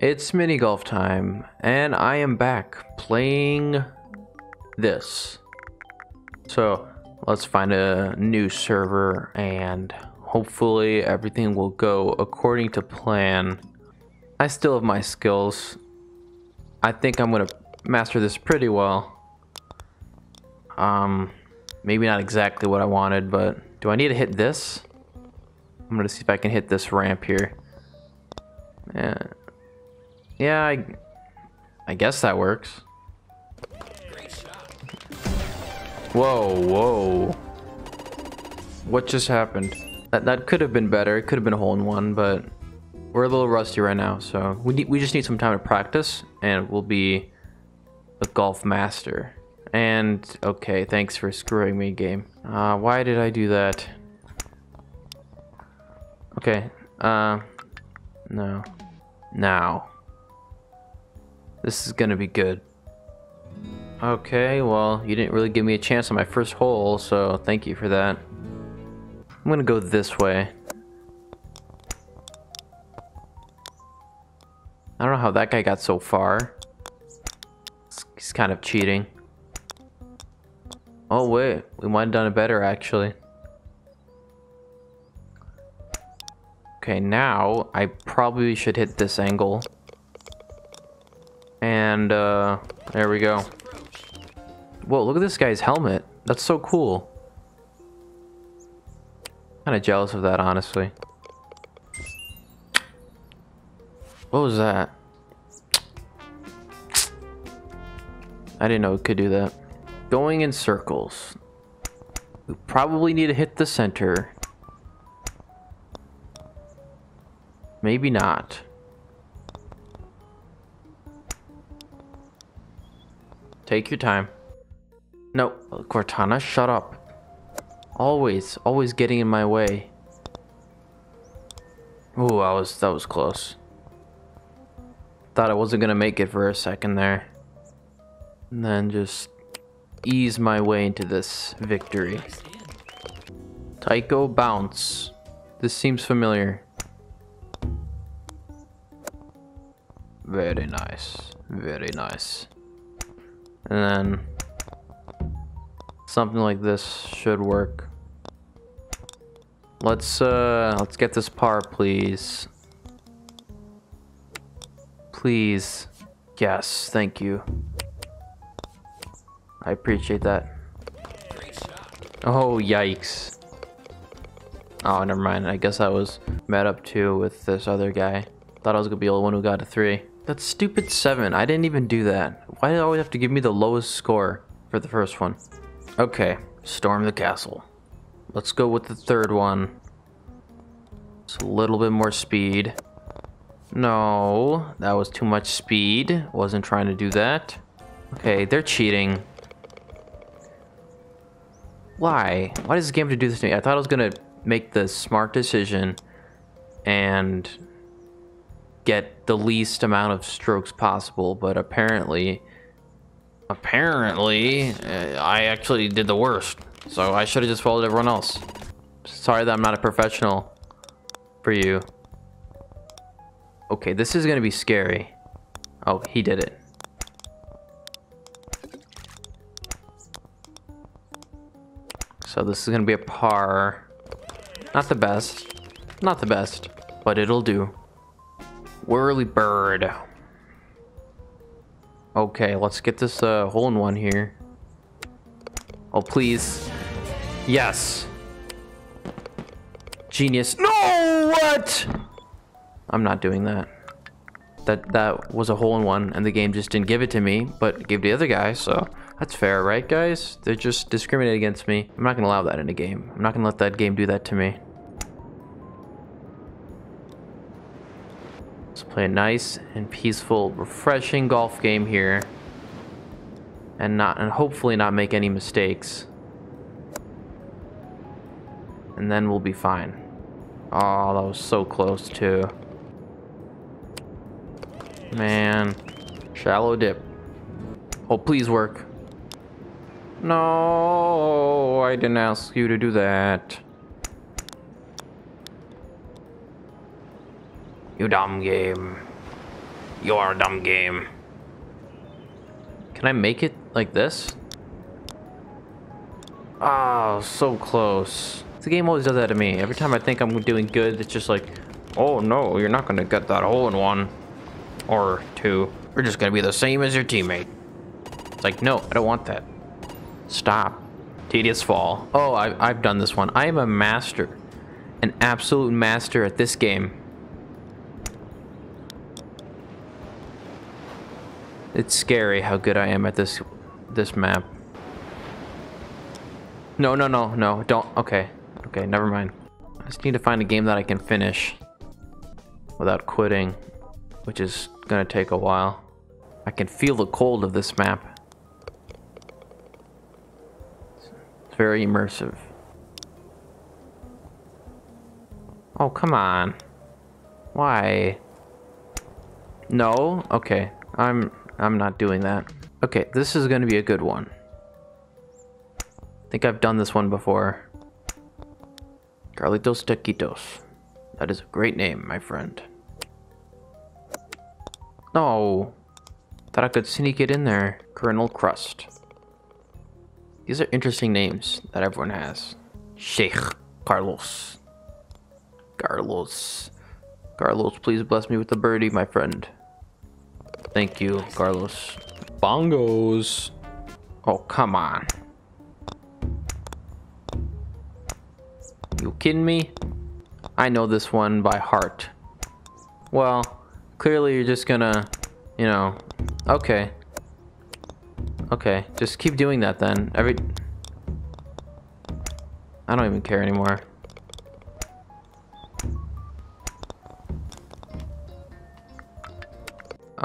It's mini golf time, and I am back playing this. So let's find a new server, and hopefully everything will go according to plan. I still have my skills. I think I'm gonna master this pretty well. Um, maybe not exactly what I wanted, but do I need to hit this? I'm gonna see if I can hit this ramp here. Yeah, yeah, I, I guess that works. Whoa, whoa. What just happened? That, that could have been better. It could have been a hole in one, but we're a little rusty right now. So we, need, we just need some time to practice and we'll be a golf master. And okay, thanks for screwing me, game. Uh, why did I do that? Okay, uh, no. Now. This is gonna be good. Okay, well, you didn't really give me a chance on my first hole, so thank you for that. I'm gonna go this way. I don't know how that guy got so far. He's kind of cheating. Oh wait, we might have done it better actually. Okay, now I probably should hit this angle. And uh, there we go. Whoa, look at this guy's helmet. That's so cool. Kind of jealous of that, honestly. What was that? I didn't know it could do that. Going in circles. We probably need to hit the center. Maybe not. Take your time. No, Cortana, shut up. Always, always getting in my way. Ooh, I was that was close. Thought I wasn't gonna make it for a second there. And then just ease my way into this victory. Tycho bounce. This seems familiar. Very nice. Very nice. And then something like this should work. Let's uh let's get this par please. Please. Yes, thank you. I appreciate that. Oh yikes. Oh never mind. I guess I was met up too with this other guy. Thought I was gonna be the one who got a three. That stupid seven. I didn't even do that. Why do they always have to give me the lowest score for the first one? Okay, storm the castle. Let's go with the third one. It's a little bit more speed. No, that was too much speed. Wasn't trying to do that. Okay, they're cheating. Why? Why does this game have to do this to me? I thought I was gonna make the smart decision and get the least amount of strokes possible, but apparently, apparently, uh, I actually did the worst. So I should have just followed everyone else. Sorry that I'm not a professional for you. Okay, this is gonna be scary. Oh, he did it. So this is gonna be a par. Not the best. Not the best, but it'll do. Whirly bird. Okay, let's get this uh, hole in one here. Oh, please. Yes. Genius. No, what? I'm not doing that. That that was a hole in one, and the game just didn't give it to me, but gave the other guy, so that's fair, right, guys? They're just discriminating against me. I'm not gonna allow that in a game. I'm not gonna let that game do that to me. Play a nice and peaceful, refreshing golf game here. And not and hopefully not make any mistakes. And then we'll be fine. Oh, that was so close too. Man. Shallow dip. Oh, please work. No, I didn't ask you to do that. You dumb game. You are a dumb game. Can I make it like this? Oh, so close. The game always does that to me. Every time I think I'm doing good, it's just like, oh no, you're not gonna get that hole in one. Or two. We're just gonna be the same as your teammate. It's like, no, I don't want that. Stop. Tedious fall. Oh, I, I've done this one. I am a master. An absolute master at this game. It's scary how good I am at this this map. No, no, no, no, don't. Okay. Okay, never mind. I just need to find a game that I can finish without quitting, which is gonna take a while. I can feel the cold of this map. It's very immersive. Oh, come on. Why? No? Okay. I'm I'm not doing that. Okay, this is gonna be a good one. I think I've done this one before. Carlitos Taquitos. That is a great name, my friend. No. Thought I could sneak it in there. Colonel Crust. These are interesting names that everyone has. Sheikh Carlos. Carlos. Carlos, please bless me with the birdie, my friend. Thank you, Carlos. Bongos. Oh, come on. You kidding me? I know this one by heart. Well, clearly you're just gonna, you know, okay. Okay, just keep doing that then. Every... I don't even care anymore.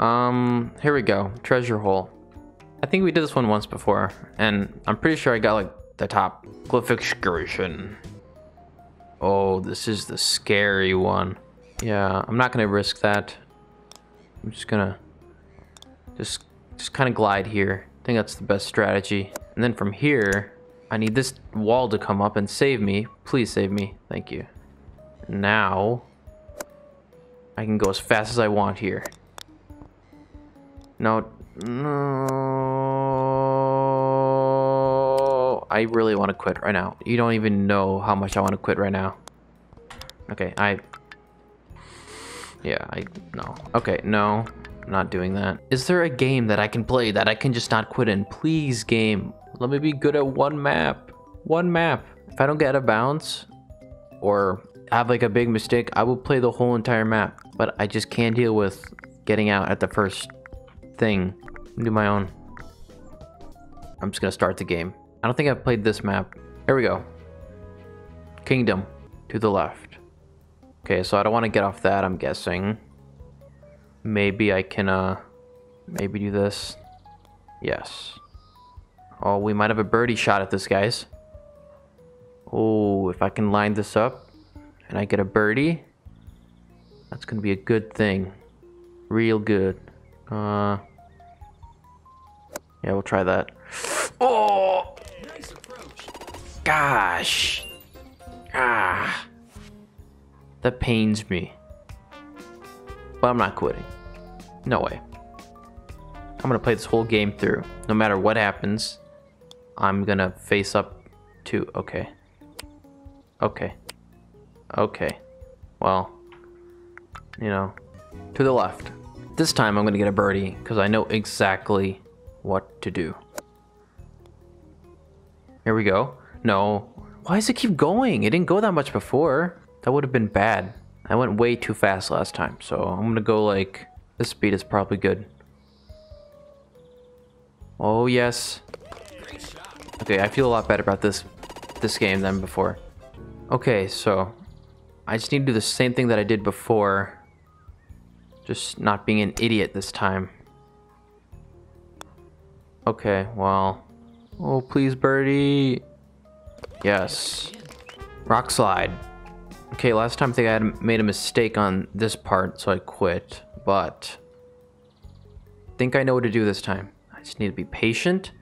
Um, here we go. Treasure hole. I think we did this one once before, and I'm pretty sure I got like the top. Cliff excursion. Oh, this is the scary one. Yeah, I'm not gonna risk that. I'm just gonna just just kind of glide here. I think that's the best strategy. And then from here, I need this wall to come up and save me. Please save me. Thank you. Now, I can go as fast as I want here. No, no. I really want to quit right now. You don't even know how much I want to quit right now. Okay, I... Yeah, I... No. Okay, no. Not doing that. Is there a game that I can play that I can just not quit in? Please, game. Let me be good at one map. One map. If I don't get a bounce or have like a big mistake, I will play the whole entire map. But I just can't deal with getting out at the first thing. Do my own. I'm just gonna start the game. I don't think I've played this map. Here we go. Kingdom to the left. Okay, so I don't want to get off that, I'm guessing. Maybe I can, uh, maybe do this. Yes. Oh, we might have a birdie shot at this, guys. Oh, if I can line this up and I get a birdie, that's going to be a good thing. Real good. Uh, yeah, we'll try that. Oh! Gosh. Ah. That pains me. But I'm not quitting. No way. I'm gonna play this whole game through. No matter what happens, I'm gonna face up to... Okay. Okay. Okay. Well, you know, to the left. This time I'm gonna get a birdie because I know exactly what to do. Here we go. No. Why does it keep going? It didn't go that much before. That would have been bad. I went way too fast last time, so I'm gonna go like... This speed is probably good. Oh, yes. Okay, I feel a lot better about this this game than before. Okay, so... I just need to do the same thing that I did before. Just not being an idiot this time. Okay, well... Oh, please, birdie. Yes. Rock slide. Okay, last time I think I had made a mistake on this part, so I quit. But... I think I know what to do this time. I just need to be patient.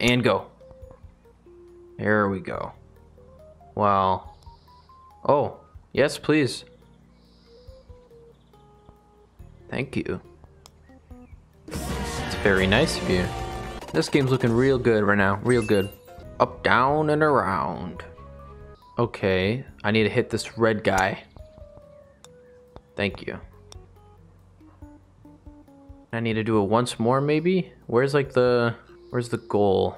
And go. There we go. Well... Oh, yes, please. Thank you. Very nice of you. This game's looking real good right now. Real good. Up, down, and around. Okay, I need to hit this red guy. Thank you. I need to do it once more, maybe? Where's like the... Where's the goal?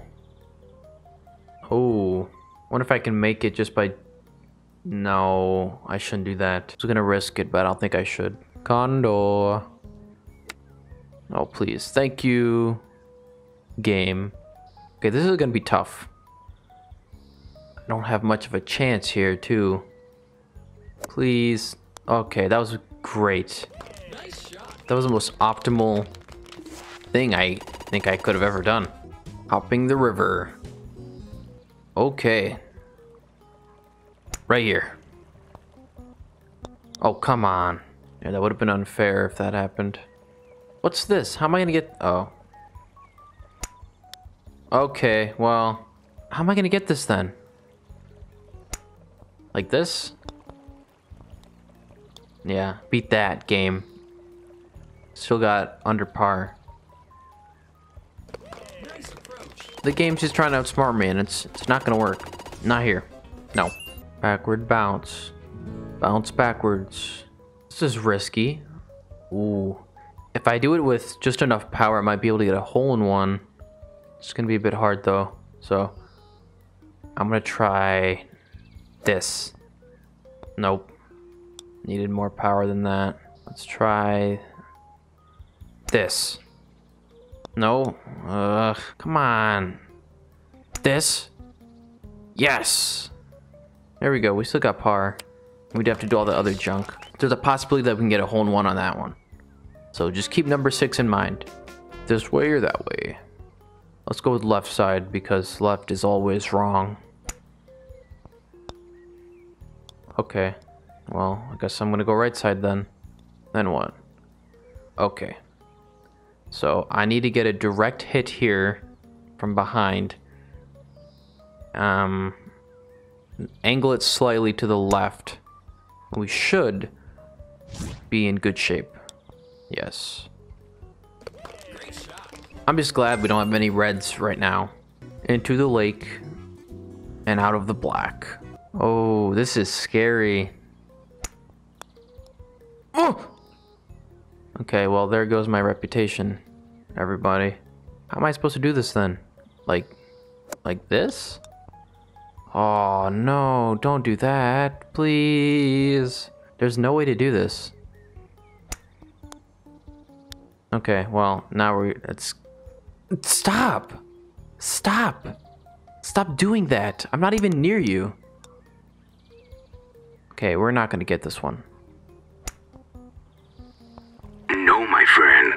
Oh, wonder if I can make it just by... No, I shouldn't do that. I was gonna risk it, but I don't think I should. Condor. Oh, please. Thank you, game. Okay, this is gonna be tough. I don't have much of a chance here, too. Please. Okay, that was great. That was the most optimal thing I think I could have ever done. Hopping the river. Okay. Right here. Oh, come on. Yeah, that would have been unfair if that happened. What's this? How am I gonna get... Oh. Okay, well... How am I gonna get this then? Like this? Yeah, beat that game. Still got under par. The game's just trying to outsmart me and it's it's not gonna work. Not here. No. Backward bounce. Bounce backwards. This is risky. Ooh. If I do it with just enough power, I might be able to get a hole in one. It's gonna be a bit hard though. So I'm gonna try this. Nope. Needed more power than that. Let's try this. No. Ugh, come on. This. Yes. There we go. We still got par. We'd have to do all the other junk. There's a possibility that we can get a hole in one on that one. So just keep number six in mind. This way or that way. Let's go with left side because left is always wrong. Okay. Well, I guess I'm gonna go right side then. Then what? Okay. So I need to get a direct hit here from behind. Um, angle it slightly to the left. We should be in good shape. Yes. I'm just glad we don't have many reds right now. Into the lake and out of the black. Oh, this is scary. Oh! Okay, well, there goes my reputation, everybody. How am I supposed to do this then? Like, like this? Oh, no, don't do that, please. There's no way to do this. Okay, well, now we're, it's, stop! Stop! Stop doing that! I'm not even near you. Okay, we're not gonna get this one. No, my friend.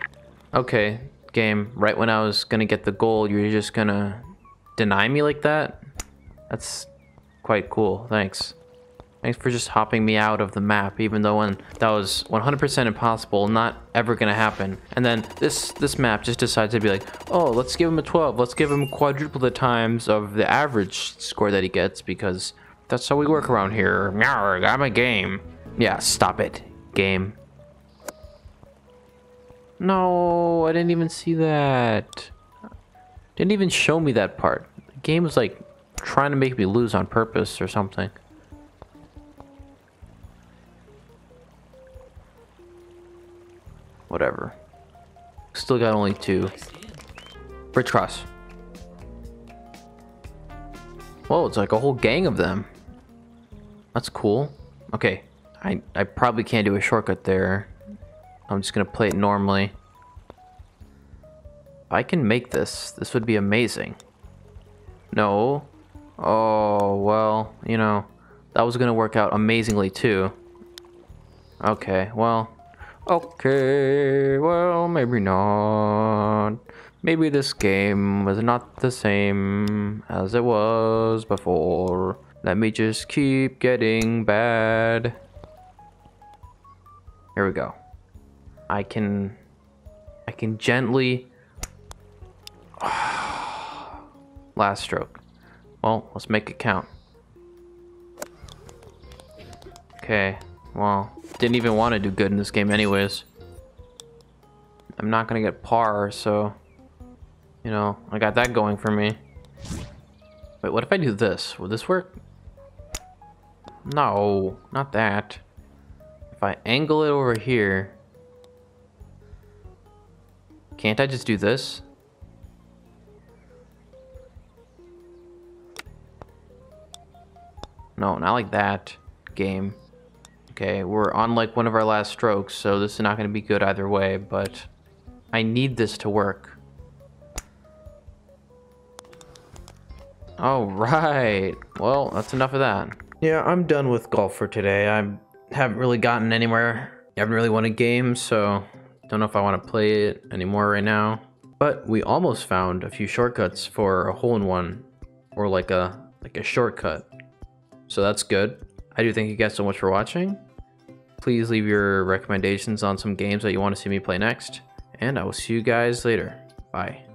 Okay, game. Right when I was gonna get the goal, you're just gonna deny me like that? That's quite cool. Thanks. Thanks for just hopping me out of the map, even though when that was 100% impossible, not ever gonna happen. And then this this map just decides to be like, oh, let's give him a 12. Let's give him quadruple the times of the average score that he gets because that's how we work around here. I'm a game. Yeah, stop it, game. No, I didn't even see that. Didn't even show me that part. The game was like trying to make me lose on purpose or something. Whatever. Still got only two. Bridge cross. Whoa, it's like a whole gang of them. That's cool. Okay, I, I probably can't do a shortcut there. I'm just gonna play it normally. If I can make this, this would be amazing. No. Oh, well, you know, that was gonna work out amazingly too. Okay, well, okay, well, maybe not. Maybe this game was not the same as it was before. Let me just keep getting bad. Here we go. I can I can gently last stroke. Well, let's make it count. Okay, well, didn't even want to do good in this game anyways. I'm not gonna get par, so you know, I got that going for me. Wait, what if I do this? Will this work? No, not that. If I angle it over here, can't I just do this? No, not like that game. Okay, we're on like one of our last strokes, so this is not going to be good either way, but I need this to work. All right. Well, that's enough of that. Yeah, I'm done with golf for today. I haven't really gotten anywhere. I haven't really won a game, so don't know if I want to play it anymore right now. But we almost found a few shortcuts for a hole-in-one, or like a like a shortcut. So that's good. I do thank you guys so much for watching. Please leave your recommendations on some games that you want to see me play next. And I will see you guys later. Bye.